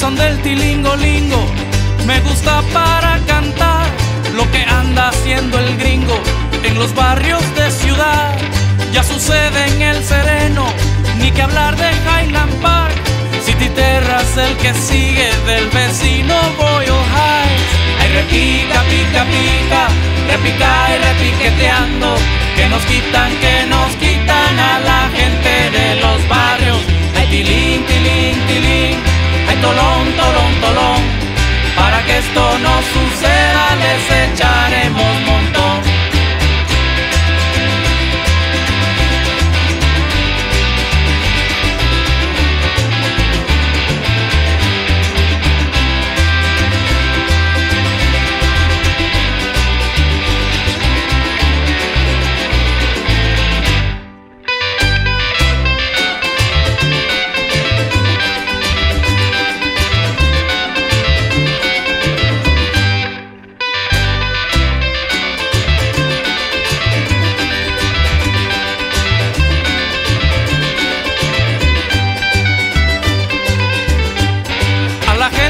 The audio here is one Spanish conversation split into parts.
el tilingo-lingo me gusta para cantar lo que anda haciendo el gringo en los barrios de ciudad. Ya sucede en el sereno, ni que hablar de Highland Park. City Terrace el que sigue del vecino Boyle Heights. Ay, repica, pica, pica, repica y repiqueteando. Que nos quitan, que nos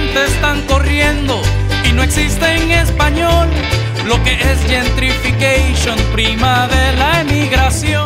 gente están corriendo y no existe en español lo que es gentrification, prima de la emigración.